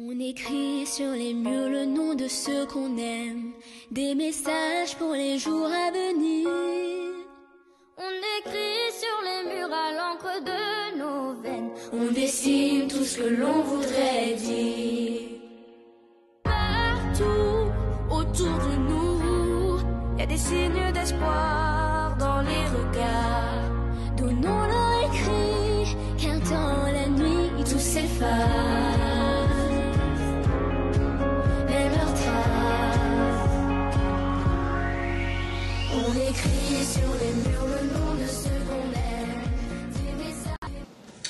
On écrit sur les murs le nom de ceux qu'on aime, des messages pour les jours à venir. On écrit sur les murs à l'encre de nos veines, on dessine tout ce que l'on voudrait dire. Partout autour de nous, il y a des signes d'espoir dans les regards. Donnons-leur écrit, car dans la nuit tout s'efface.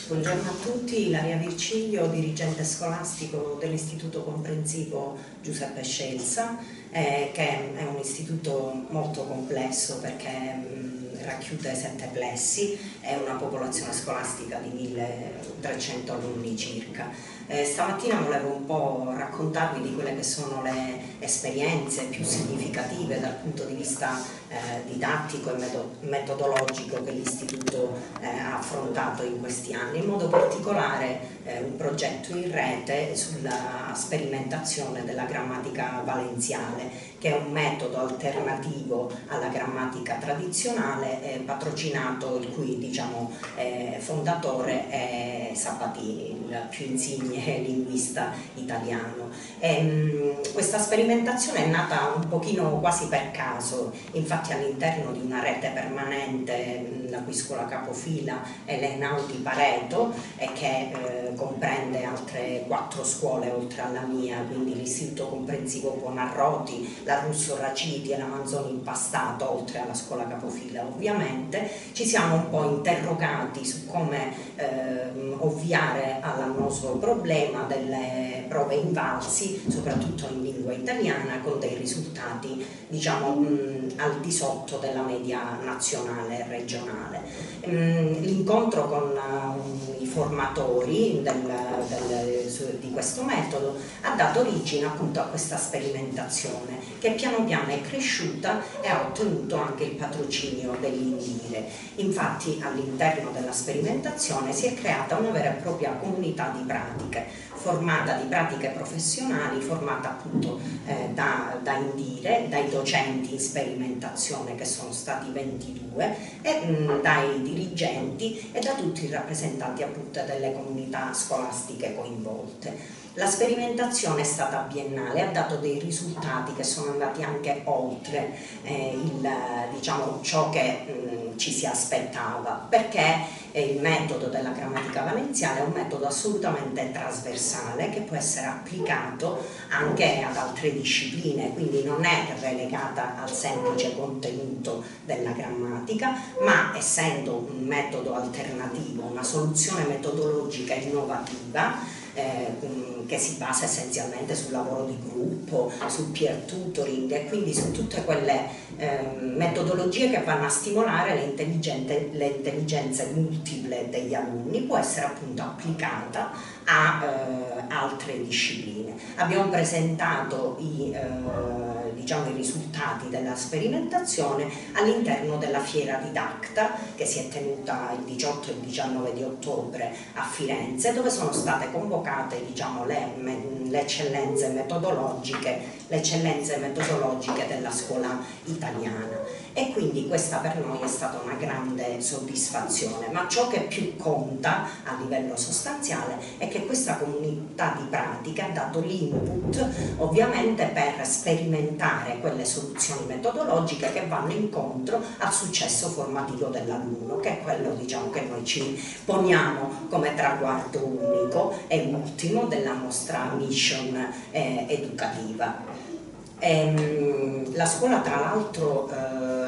Buongiorno a tutti, Ilaria Virciglio, dirigente scolastico dell'Istituto Comprensivo Giuseppe Scelsa, eh, che è un istituto molto complesso perché mh, racchiude sette plessi e una popolazione scolastica di 1300 alunni circa. Eh, stamattina volevo un po' raccontarvi di quelle che sono le esperienze più significative dal punto di vista eh, didattico e metodologico che l'Istituto eh, ha affrontato in questi anni, in modo particolare eh, un progetto in rete sulla sperimentazione della grammatica valenziale, che è un metodo alternativo alla grammatica tradizionale, eh, patrocinato, il cui diciamo, eh, fondatore è Sabatini, il più insigne linguista italiano. E, mh, questa sperimentazione è nata un pochino quasi per caso, infatti all'interno di una rete permanente, la cui scuola capofila è l'Enaudi Pareto, e che eh, comprende altre quattro scuole oltre alla mia, quindi l'Istituto Comprensivo Bonarroti, la Russo Raciti e la Manzoni Impastato, oltre alla scuola capofila ovviamente, ci siamo un po' interrogati su come eh, ovviare all'annoso problema delle prove invalsi, soprattutto in lingua italiana, con dei risultati diciamo mh, al di sotto della media nazionale e regionale. L'incontro con uh, formatori del, del, su, di questo metodo ha dato origine appunto a questa sperimentazione che piano piano è cresciuta e ha ottenuto anche il patrocinio dell'Indire. Infatti all'interno della sperimentazione si è creata una vera e propria comunità di pratiche formata di pratiche professionali, formata appunto eh, da, da, Indire, dai docenti in sperimentazione che sono stati 22 e mh, dai dirigenti e da tutti i rappresentanti appunto delle comunità scolastiche coinvolte. La sperimentazione è stata biennale, ha dato dei risultati che sono andati anche oltre eh, il, diciamo, ciò che mh, ci si aspettava, perché eh, il metodo della grammatica valenziale è un metodo assolutamente trasversale che può essere applicato anche ad altre discipline, quindi non è relegata al semplice contenuto della grammatica, ma essendo un metodo alternativo, una soluzione metodologica innovativa, eh, che si basa essenzialmente sul lavoro di gruppo, sul peer tutoring e quindi su tutte quelle eh, metodologie che vanno a stimolare intelligenze multiple degli alunni, può essere appunto applicata a eh, altre discipline. Abbiamo presentato i, eh, diciamo, i risultati della sperimentazione all'interno della fiera didacta che si è tenuta il 18 e il 19 di ottobre a Firenze dove sono state convocate diciamo, le, le eccellenze metodologiche, le eccellenze metodologiche della scuola italiana e quindi questa per noi è stata una grande soddisfazione, ma ciò che più conta a livello sostanziale è che questa comunità di pratica ha dato l'input ovviamente per sperimentare quelle soluzioni metodologiche che vanno incontro al successo formativo dell'alunno, che è quello diciamo, che noi ci poniamo come traguardo unico e ultimo della nostra mission eh, educativa. Ehm, la scuola tra l'altro eh,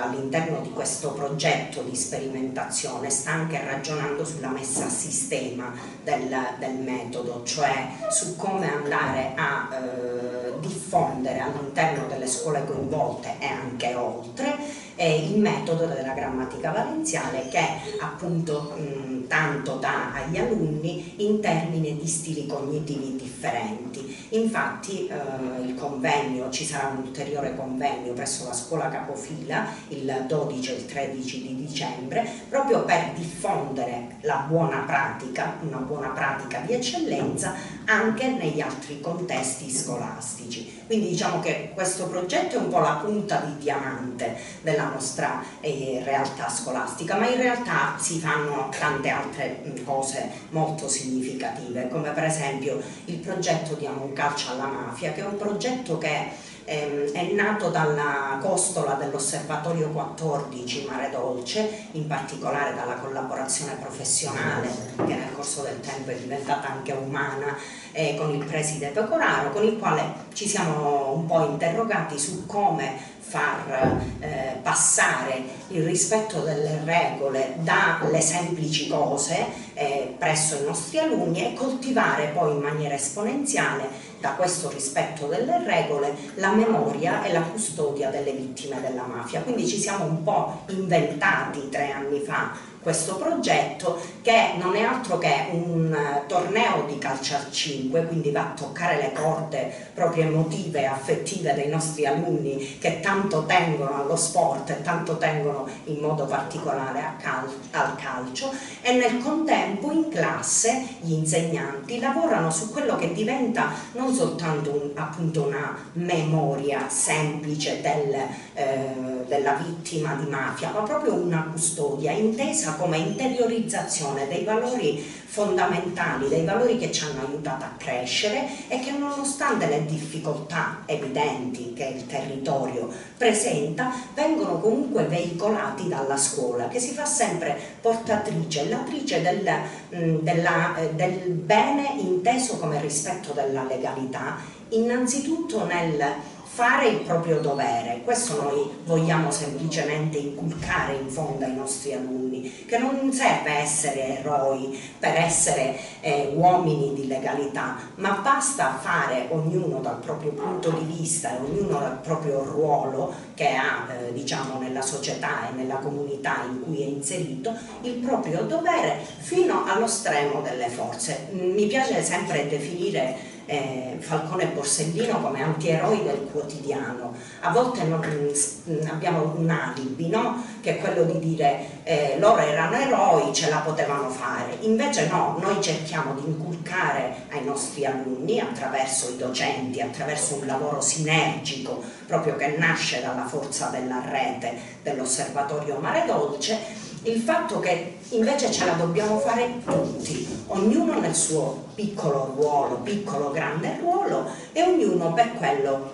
all'interno di questo progetto di sperimentazione sta anche ragionando sulla messa a sistema del, del metodo, cioè su come andare a eh, diffondere all'interno delle scuole coinvolte e anche oltre il metodo della grammatica valenziale che appunto mh, tanto dà agli alunni in termini di stili cognitivi differenti. Infatti eh, il convegno, ci sarà un ulteriore convegno presso la scuola capofila il 12 e il 13 di dicembre proprio per diffondere la buona pratica, una buona pratica di eccellenza anche negli altri contesti scolastici. Quindi diciamo che questo progetto è un po' la punta di diamante della nostra eh, realtà scolastica, ma in realtà si fanno tante altre cose molto significative, come per esempio il progetto Diamo un calcio alla mafia, che è un progetto che ehm, è nato dalla costola dell'Osservatorio 14 Mare Dolce, in particolare dalla collaborazione professionale che nel corso del tempo è diventata anche umana eh, con il preside Pecoraro, con il quale ci siamo un po' interrogati su come far eh, passare il rispetto delle regole dalle semplici cose eh, presso i nostri alunni e coltivare poi in maniera esponenziale da questo rispetto delle regole la memoria e la custodia delle vittime della mafia. Quindi ci siamo un po' inventati tre anni fa questo progetto che non è altro che un eh, torneo di calcio al 5, quindi va a toccare le corde proprio emotive e affettive dei nostri alunni che tanto tengono allo sport e tanto tengono in modo particolare cal al calcio. E nel contempo in classe gli insegnanti lavorano su quello che diventa non soltanto un, appunto una memoria semplice del, eh, della vittima di mafia, ma proprio una custodia intesa intesa come interiorizzazione dei valori fondamentali, dei valori che ci hanno aiutato a crescere e che nonostante le difficoltà evidenti che il territorio presenta, vengono comunque veicolati dalla scuola, che si fa sempre portatrice, latrice del, mm, della, eh, del bene inteso come rispetto della legalità, innanzitutto nel fare il proprio dovere, questo noi vogliamo semplicemente inculcare in fondo ai nostri alunni, che non serve essere eroi per essere eh, uomini di legalità, ma basta fare ognuno dal proprio punto di vista ognuno dal proprio ruolo che ha eh, diciamo, nella società e nella comunità in cui è inserito, il proprio dovere fino allo stremo delle forze. Mi piace sempre definire eh, Falcone e Borsellino come antieroi del quotidiano. A volte non, mm, abbiamo un alibi, no? che è quello di dire eh, loro erano eroi, ce la potevano fare. Invece no, noi cerchiamo di inculcare ai nostri alunni attraverso i docenti, attraverso un lavoro sinergico proprio che nasce dalla forza della rete dell'Osservatorio Mare Dolce, il fatto che invece ce la dobbiamo fare tutti, ognuno nel suo piccolo ruolo, piccolo grande ruolo e ognuno per quello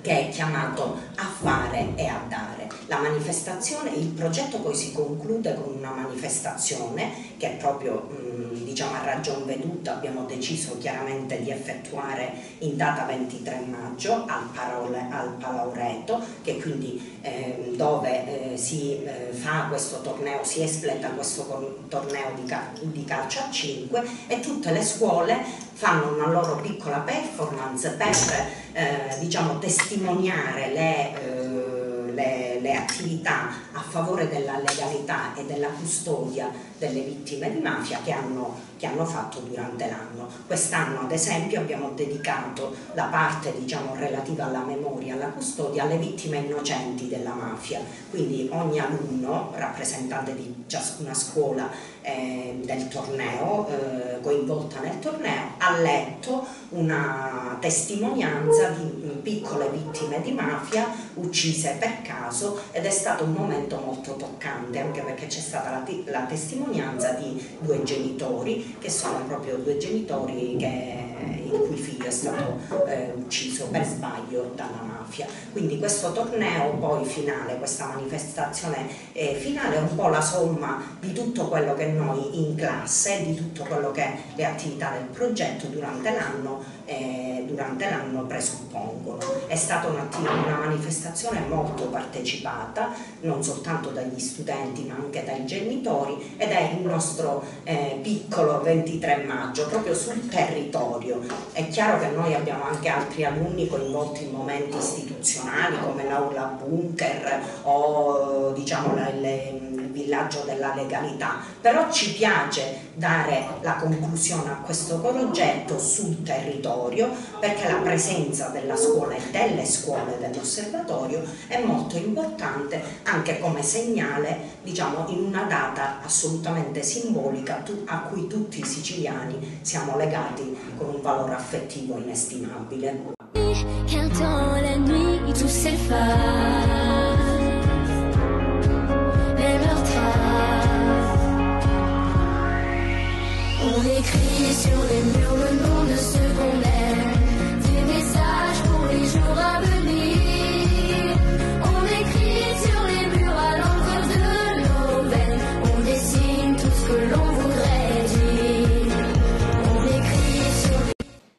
che è chiamato a fare e a dare. La manifestazione, il progetto poi si conclude con una manifestazione che è proprio mh, diciamo a ragion veduta abbiamo deciso chiaramente di effettuare in data 23 maggio al, Parole, al Palaureto che quindi eh, dove eh, si eh, fa questo torneo, si espleta questo torneo di, di calcio a 5 e tutte le scuole fanno una loro piccola performance per eh, diciamo, testimoniare le, eh, le, le, attività a favore della legalità e della custodia delle vittime di mafia che hanno che hanno fatto durante l'anno. Quest'anno ad esempio abbiamo dedicato la parte diciamo, relativa alla memoria, alla custodia alle vittime innocenti della mafia, quindi ogni alunno, rappresentante di ciascuna scuola eh, del torneo, eh, coinvolta nel torneo, ha letto una testimonianza di piccole vittime di mafia uccise per caso ed è stato un momento molto toccante anche perché c'è stata la, la testimonianza di due genitori che sono proprio due genitori che, il cui figlio è stato eh, ucciso per sbaglio dalla mafia. Quindi questo torneo poi finale, questa manifestazione eh, finale è un po' la somma di tutto quello che noi in classe, di tutto quello che le attività del progetto durante l'anno eh, durante l'anno presuppongono. È stata una, una, manifestazione molto partecipata, non soltanto dagli studenti ma anche dai genitori ed è il nostro eh, piccolo 23 maggio, proprio sul territorio. È chiaro che noi abbiamo anche altri alunni coinvolti in momenti istituzionali come l'aula bunker o diciamo le, il villaggio della legalità, però ci piace dare la conclusione a questo progetto sul territorio perché la presenza della scuola e delle scuole dell'osservatorio è molto importante anche come segnale diciamo in una data assolutamente simbolica a cui tutti i siciliani siamo legati con un valore affettivo inestimabile. Écrit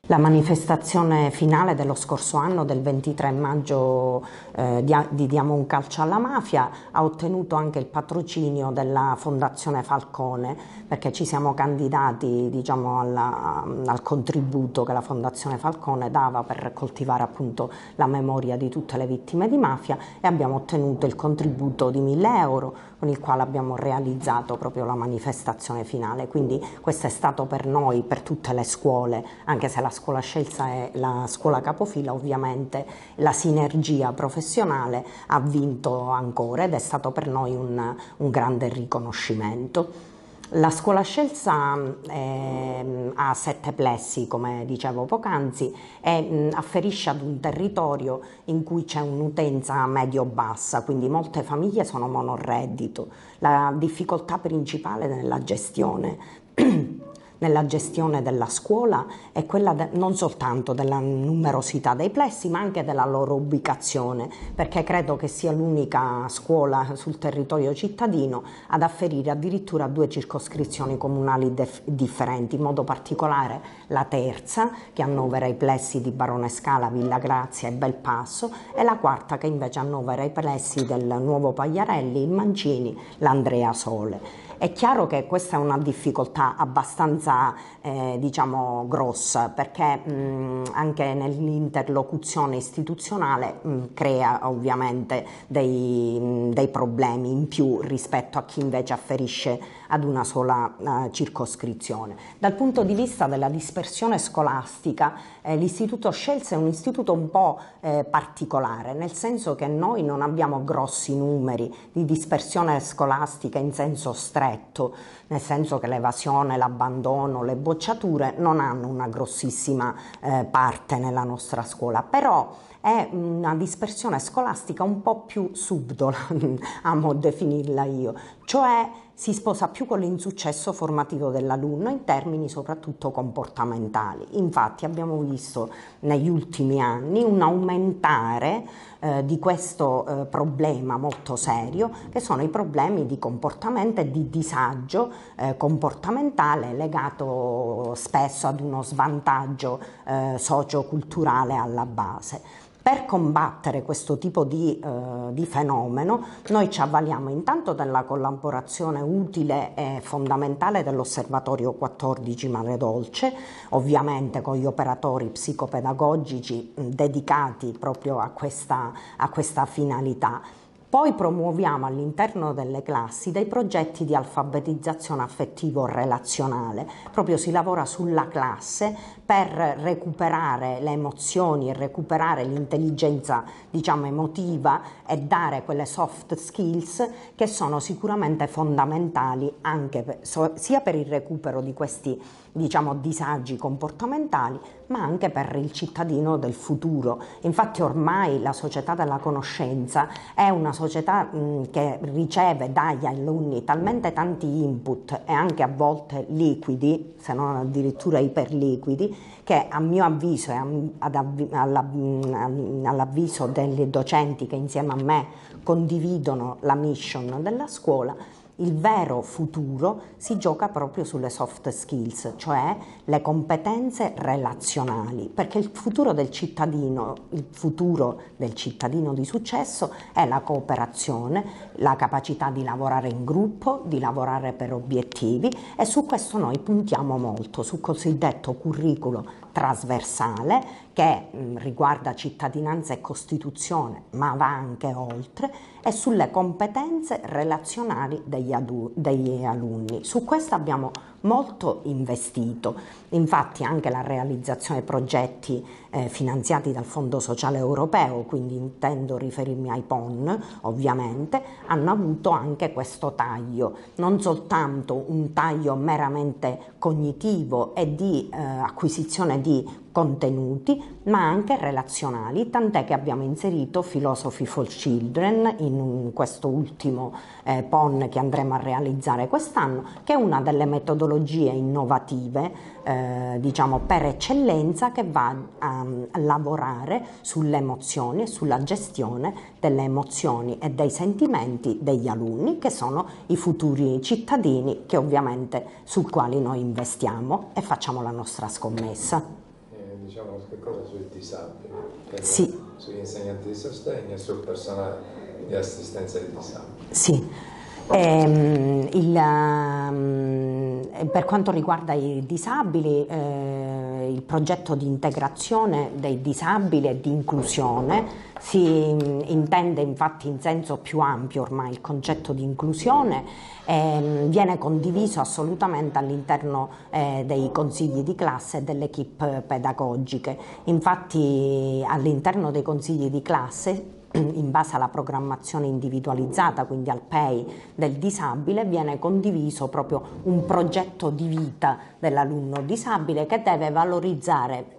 La manifestazione finale dello scorso anno, del 23 maggio eh, di, di Diamo un calcio alla mafia, ha ottenuto anche il patrocinio della Fondazione Falcone perché ci siamo candidati diciamo, alla, al contributo che la Fondazione Falcone dava per coltivare appunto la memoria di tutte le vittime di mafia e abbiamo ottenuto il contributo di 1000 euro con il quale abbiamo realizzato proprio la manifestazione finale. Quindi questo è stato per noi, per tutte le scuole, anche se la scuola scelta è la scuola capofila, ovviamente la sinergia professionale ha vinto ancora ed è stato per noi un, un grande riconoscimento. La scuola Scelsa eh, ha sette plessi, come dicevo poc'anzi, e mh, afferisce ad un territorio in cui c'è un'utenza medio-bassa, quindi molte famiglie sono monoreddito. La difficoltà principale nella gestione nella gestione della scuola è quella de, non soltanto della numerosità dei plessi ma anche della loro ubicazione perché credo che sia l'unica scuola sul territorio cittadino ad afferire addirittura due circoscrizioni comunali differenti, in modo particolare la terza che annovera i plessi di Barone Scala, Villa Grazia e Belpasso e la quarta che invece annovera i plessi del Nuovo Pagliarelli, il Mancini, l'Andrea Sole. È chiaro che questa è una difficoltà abbastanza eh, diciamo, grossa perché mh, anche nell'interlocuzione istituzionale mh, crea ovviamente dei, mh, dei, problemi in più rispetto a chi invece afferisce ad una sola uh, circoscrizione. Dal punto di vista della dispersione scolastica eh, l'istituto Scelsa è un istituto un po' eh, particolare nel senso che noi non abbiamo grossi numeri di dispersione scolastica in senso stretto stretto, nel senso che l'evasione, l'abbandono, le bocciature non hanno una grossissima eh, parte nella nostra scuola, però è una dispersione scolastica un po' più subdola, amo definirla io, cioè si sposa più con l'insuccesso formativo dell'alunno in termini soprattutto comportamentali. Infatti abbiamo visto negli ultimi anni un aumentare eh, di questo eh, problema molto serio che sono i problemi di comportamento e di disagio eh, comportamentale legato spesso ad uno svantaggio eh, socioculturale alla base. Per combattere questo tipo di, eh, di, fenomeno noi ci avvaliamo intanto della collaborazione utile e fondamentale dell'Osservatorio 14 Mare Dolce, ovviamente con gli operatori psicopedagogici dedicati proprio a questa, a questa finalità. Poi promuoviamo all'interno delle classi dei progetti di alfabetizzazione affettivo-relazionale, proprio si lavora sulla classe per recuperare le emozioni recuperare l'intelligenza diciamo emotiva e dare quelle soft skills che sono sicuramente fondamentali anche per, sia per il recupero di questi diciamo, disagi comportamentali, ma anche per il cittadino del futuro. Infatti ormai la società della conoscenza è una società mh, che riceve dagli alunni talmente tanti input e anche a volte liquidi, se non addirittura iperliquidi, che a mio avviso e all'avviso dei docenti che insieme a me condividono la mission della scuola, il vero futuro si gioca proprio sulle soft skills, cioè le competenze relazionali, perché il futuro del cittadino, il futuro del cittadino di successo è la cooperazione, la capacità di lavorare in gruppo, di lavorare per obiettivi e su questo noi puntiamo molto, sul cosiddetto curriculum trasversale che mh, riguarda cittadinanza e Costituzione, ma va anche oltre, e sulle competenze relazionali degli, degli alunni. Su questo abbiamo molto investito, infatti anche la realizzazione di progetti eh, finanziati dal Fondo Sociale Europeo, quindi intendo riferirmi ai PON ovviamente, hanno avuto anche questo taglio, non soltanto un taglio meramente cognitivo e di eh, acquisizione di contenuti ma anche relazionali, tant'è che abbiamo inserito Philosophy for Children in questo ultimo eh, PON che andremo a realizzare quest'anno, che è una delle metodologie innovative eh, diciamo per eccellenza che va a, a lavorare sulle emozioni e sulla gestione delle emozioni e dei sentimenti degli alunni che sono i futuri cittadini che ovviamente sul quali noi investiamo e facciamo la nostra scommessa diciamo qualche cosa sui disabili, sì. sugli insegnanti di sostegno e sul personale di assistenza ai disabili. Sì. Eh, il, eh, per quanto riguarda i disabili, eh, il progetto di integrazione dei disabili e di inclusione si intende infatti in senso più ampio ormai il concetto di inclusione eh, viene condiviso assolutamente all'interno eh, dei consigli di classe e delle equip pedagogiche. Infatti all'interno dei consigli di classe in base alla programmazione individualizzata, quindi al PEI del disabile, viene condiviso proprio un progetto di vita dell'alunno disabile che deve valorizzare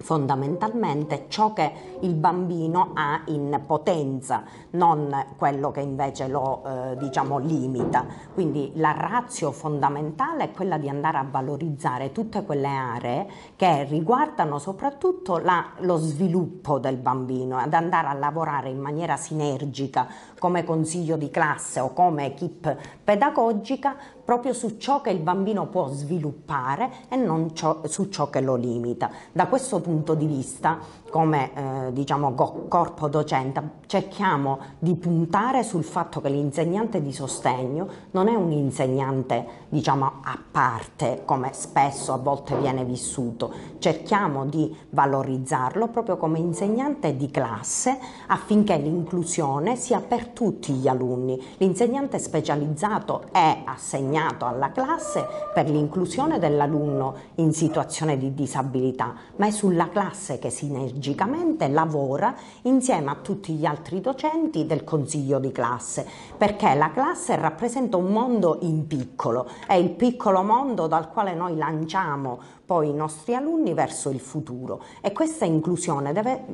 fondamentalmente ciò che il bambino ha in potenza, non quello che invece lo eh, diciamo, limita. Quindi la razio fondamentale è quella di andare a valorizzare tutte quelle aree che riguardano soprattutto la, lo sviluppo del bambino, ad andare a lavorare in maniera sinergica come consiglio di classe o come equip pedagogica proprio su ciò che il bambino può sviluppare e non ciò, su ciò che lo limita. Da questo punto di vista, come eh, diciamo, corpo docente, cerchiamo di puntare sul fatto che l'insegnante di sostegno non è un insegnante diciamo, a parte, come spesso a volte viene vissuto. Cerchiamo di valorizzarlo proprio come insegnante di classe affinché l'inclusione sia per tutti gli alunni. L'insegnante specializzato è assegnato alla classe per l'inclusione dell'alunno in situazione di disabilità, ma è sulla classe che sinergicamente lavora insieme a tutti gli altri docenti del consiglio di classe, perché la classe rappresenta un mondo in piccolo, è il piccolo mondo dal quale noi lanciamo poi i nostri alunni verso il futuro e questa inclusione deve,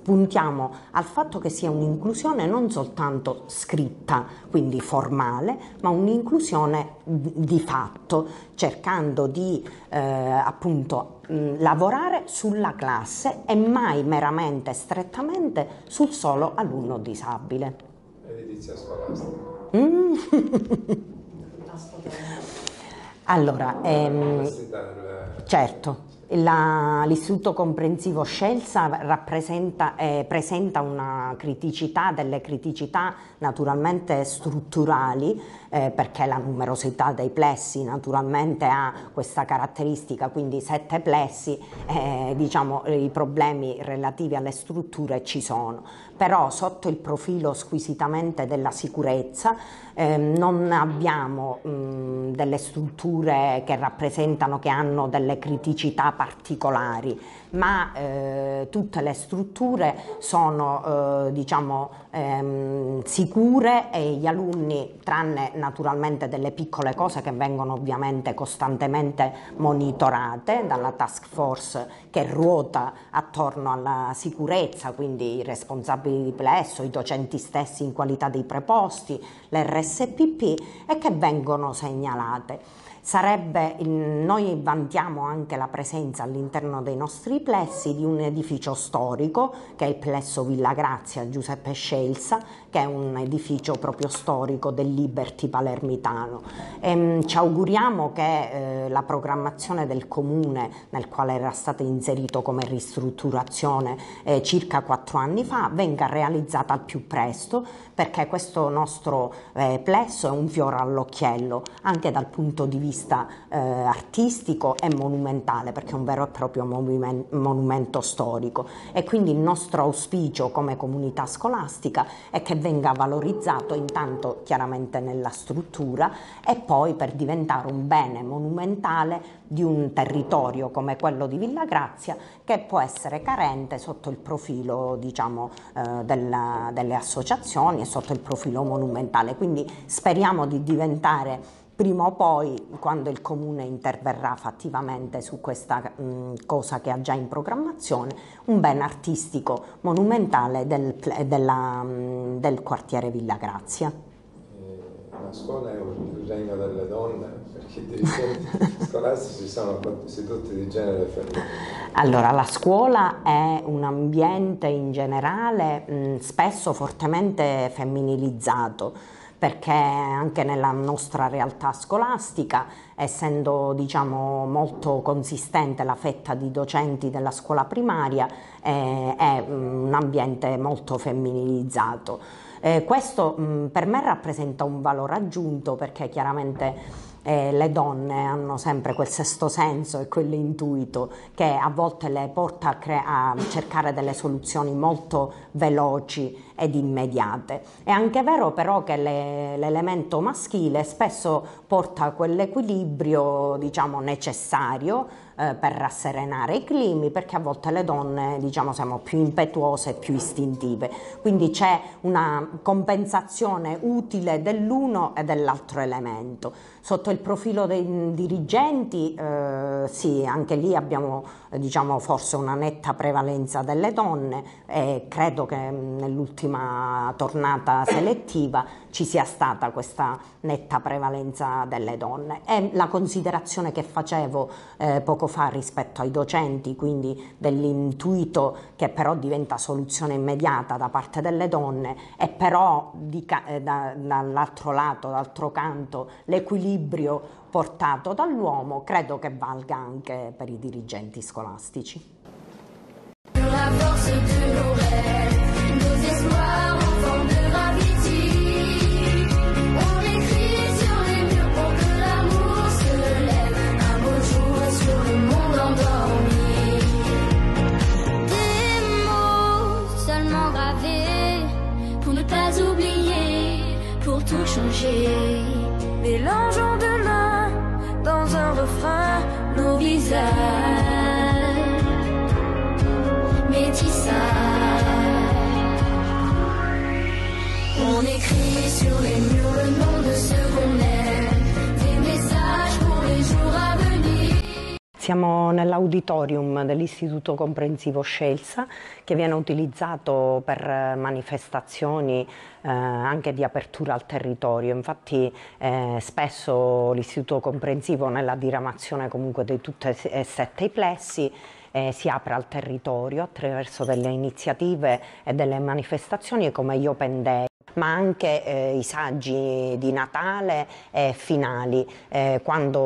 puntiamo al fatto che sia un'inclusione non soltanto scritta, quindi formale, ma un'inclusione di fatto, cercando di eh, appunto mh, lavorare sulla classe e mai meramente strettamente sul solo alunno disabile. Edilizia scolastica. Mm. allora, ehm, certo, l'istituto comprensivo Scelsa eh, presenta una criticità, delle criticità naturalmente strutturali eh, perché la numerosità dei plessi naturalmente ha questa caratteristica, quindi sette plessi, eh, diciamo i problemi relativi alle strutture ci sono, però sotto il profilo squisitamente della sicurezza eh, non abbiamo mh, delle strutture che rappresentano, che hanno delle criticità particolari, ma eh, tutte le strutture sono eh, diciamo, ehm, sicure e gli alunni, tranne naturalmente delle piccole cose che vengono ovviamente costantemente monitorate dalla task force che ruota attorno alla sicurezza, quindi i responsabili di plesso, i docenti stessi in qualità dei preposti, l'RSPP e che vengono segnalate. Sarebbe, noi vantiamo anche la presenza all'interno dei nostri plessi di un edificio storico che è il plesso Villa Grazia Giuseppe Scelsa che è un edificio proprio storico del Liberty palermitano. E, ehm, ci auguriamo che eh, la programmazione del comune nel quale era stato inserito come ristrutturazione eh, circa quattro anni fa venga realizzata al più presto perché questo nostro eh, plesso è un fiore all'occhiello anche dal punto di vista eh, artistico e monumentale perché è un vero e proprio monumento storico e quindi il nostro auspicio come comunità scolastica è che venga valorizzato intanto chiaramente nella struttura e poi per diventare un bene monumentale di un territorio come quello di Villa Grazia che può essere carente sotto il profilo diciamo, eh, della, delle associazioni e sotto il profilo monumentale. Quindi speriamo di diventare prima o poi, quando il Comune interverrà fattivamente su questa mh, cosa che ha già in programmazione, un bene artistico monumentale del, della, mh, del quartiere Villa Grazia. Eh, la scuola è un regno delle donne, perché i dirigenti scolastici sono tutti di genere femminile. Allora, la scuola è un ambiente in generale mh, spesso fortemente femminilizzato perché anche nella nostra realtà scolastica, essendo diciamo, molto consistente la fetta di docenti della scuola primaria, eh, è un ambiente molto femminilizzato. Eh, questo mh, per me rappresenta un valore aggiunto perché chiaramente eh, le donne hanno sempre quel sesto senso e quell'intuito che a volte le porta a, a, cercare delle soluzioni molto veloci ed immediate. È anche vero però che le, l'elemento maschile spesso porta quell'equilibrio diciamo, necessario eh, per rasserenare i climi perché a volte le donne diciamo siamo più impetuose e più istintive quindi c'è una compensazione utile dell'uno e dell'altro elemento sotto il profilo dei dirigenti eh, sì anche lì abbiamo diciamo forse una netta prevalenza delle donne e credo che nell'ultima tornata selettiva ci sia stata questa netta prevalenza delle donne e la considerazione che facevo eh, poco fa rispetto ai docenti, quindi dell'intuito che però diventa soluzione immediata da parte delle donne e però eh, da, dall'altro lato, d'altro canto, l'equilibrio portato dall'uomo credo che valga anche per i dirigenti scolastici. scolastici. La force de nos rêves, nos espoirs, en forme de Raviti, on écrit sur les murs pour que l'amour se lève, un beau jour sur le monde endormi. Des mots seulement gravés, pour ne pas oublier, pour tout changer. Mélangeons de l'un dans un refrain nos visages. Siamo nell'auditorium dell'Istituto Comprensivo Scelsa che viene utilizzato per manifestazioni eh, anche di apertura al territorio. Infatti eh, spesso l'Istituto Comprensivo nella diramazione comunque di tutti e sette i plessi eh, si apre al territorio attraverso delle iniziative e delle manifestazioni come Io Pendei ma anche eh, i saggi di Natale e finali, eh, quando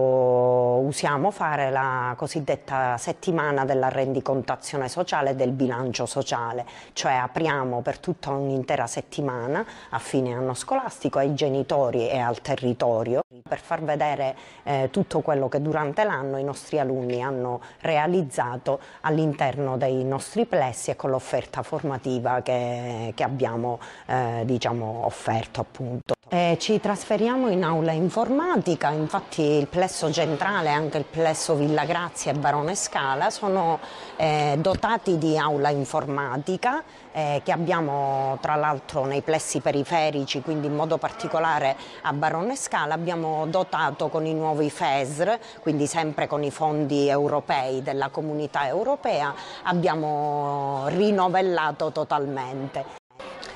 usiamo fare la cosiddetta settimana della rendicontazione sociale e del bilancio sociale, cioè apriamo per tutta un'intera settimana a fine anno scolastico ai genitori e al territorio per far vedere eh, tutto quello che durante l'anno i nostri alunni hanno realizzato all'interno dei nostri plessi e con l'offerta formativa che, che abbiamo eh, diciamo, offerto appunto. Eh, ci trasferiamo in aula informatica, infatti il plesso centrale e anche il plesso Villa Grazia e Barone Scala sono eh, dotati di aula informatica eh, che abbiamo tra l'altro nei plessi periferici, quindi in modo particolare a Barone Scala abbiamo dotato con i nuovi FESR, quindi sempre con i fondi europei della comunità europea, abbiamo rinovellato totalmente.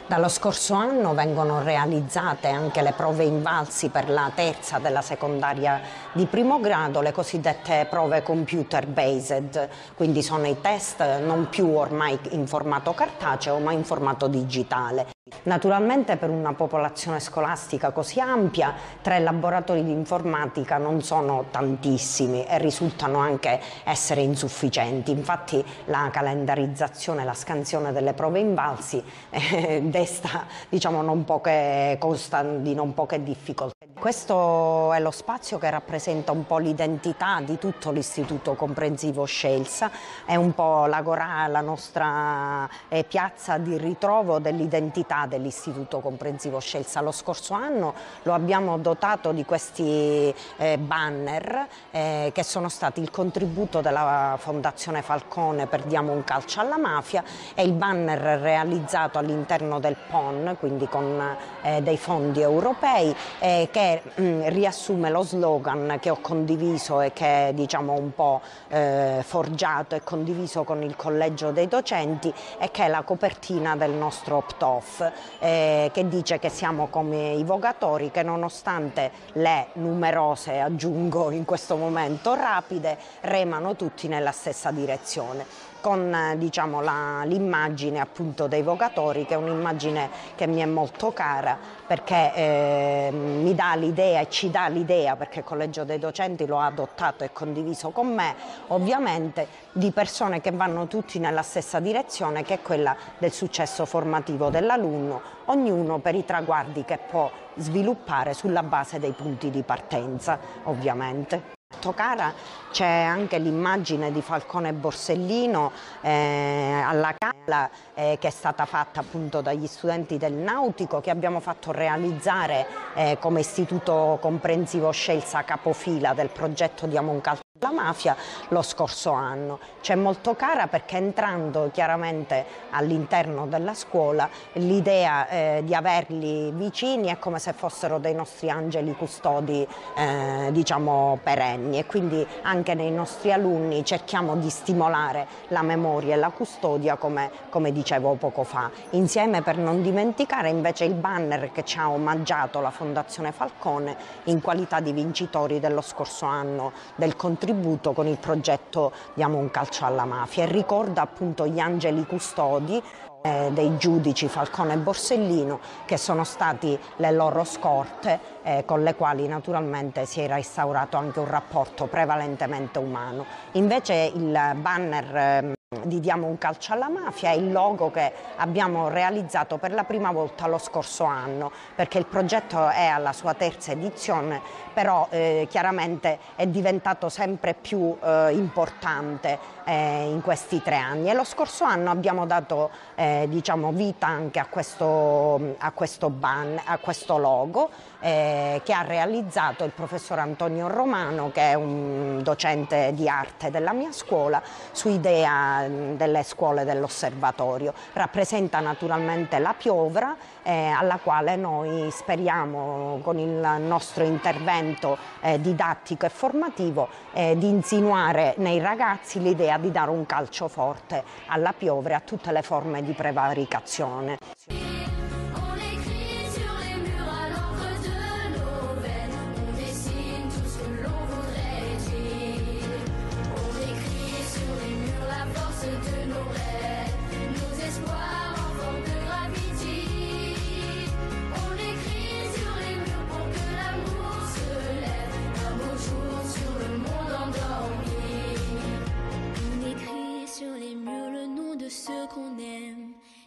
Dallo scorso anno vengono realizzate anche le prove invalsi per la terza della secondaria di primo grado, le cosiddette prove computer based, quindi sono i test non più ormai in formato cartaceo ma in formato digitale. Naturalmente per una popolazione scolastica così ampia tre laboratori di informatica non sono tantissimi e risultano anche essere insufficienti, infatti la calendarizzazione, la scansione delle prove invalsi eh, desta diciamo, non poche, consta di non poche difficoltà. Questo è lo spazio che rappresenta un po' l'identità di tutto l'istituto comprensivo Scelsa, è un po' l'Agorà, la nostra eh, piazza di ritrovo dell'identità dell'istituto comprensivo Scelsa. Lo scorso anno lo abbiamo dotato di questi eh, banner eh, che sono stati il contributo della Fondazione Falcone per Diamo un calcio alla mafia e il banner realizzato all'interno del PON, quindi con eh, dei fondi europei, eh, che mh, mm, riassume lo slogan che ho condiviso e che è diciamo, un po' eh, forgiato e condiviso con il collegio dei docenti e che è la copertina del nostro opt-off eh, che dice che siamo come i vogatori che nonostante le numerose, aggiungo in questo momento, rapide, remano tutti nella stessa direzione con diciamo, l'immagine appunto dei vogatori che è un'immagine che mi è molto cara perché eh, mi dà l'idea e ci dà l'idea perché il collegio dei docenti lo ha adottato e condiviso con me ovviamente di persone che vanno tutti nella stessa direzione che è quella del successo formativo dell'alunno ognuno per i traguardi che può sviluppare sulla base dei punti di partenza ovviamente. Cara. C'è anche l'immagine di Falcone Borsellino eh, alla Cala eh, che è stata fatta appunto dagli studenti del Nautico che abbiamo fatto realizzare eh, come istituto comprensivo Scelsa capofila del progetto di Amoncalcio la mafia lo scorso anno. C'è molto cara perché entrando chiaramente all'interno della scuola l'idea eh, di averli vicini è come se fossero dei nostri angeli custodi eh, diciamo perenni e quindi anche nei nostri alunni cerchiamo di stimolare la memoria e la custodia come, come dicevo poco fa. Insieme per non dimenticare invece il banner che ci ha omaggiato la Fondazione Falcone in qualità di vincitori dello scorso anno del contributo contributo con il progetto Diamo un calcio alla mafia e ricorda appunto gli angeli custodi eh, dei giudici Falcone e Borsellino che sono stati le loro scorte eh, con le quali naturalmente si era instaurato anche un rapporto prevalentemente umano. Invece il banner eh, di Diamo un calcio alla mafia è il logo che abbiamo realizzato per la prima volta lo scorso anno perché il progetto è alla sua terza edizione però eh, chiaramente è diventato sempre più eh, importante eh, in questi tre anni. E lo scorso anno abbiamo dato eh, diciamo, vita anche a questo, a questo, ban, a questo logo eh, che ha realizzato il professor Antonio Romano che è un docente di arte della mia scuola su idea delle scuole dell'osservatorio. Rappresenta naturalmente la piovra eh, alla quale noi speriamo con il nostro intervento eh, didattico e formativo eh, di insinuare nei ragazzi l'idea di dare un calcio forte alla piovra e a tutte le forme di prevaricazione.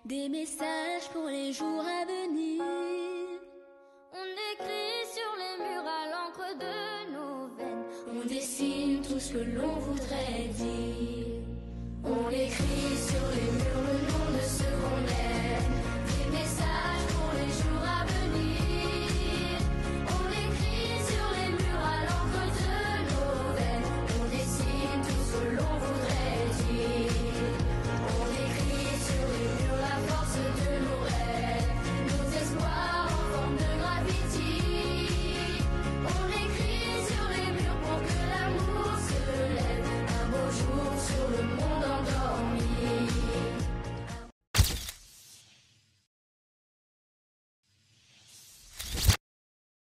Des messages pour les jours à venir. On écrit sur les murs à l'encre de nos veines, on dessine tout ce que l'on voudrait dire. On écrit sur les murs le nom de ce qu'on aime, des messages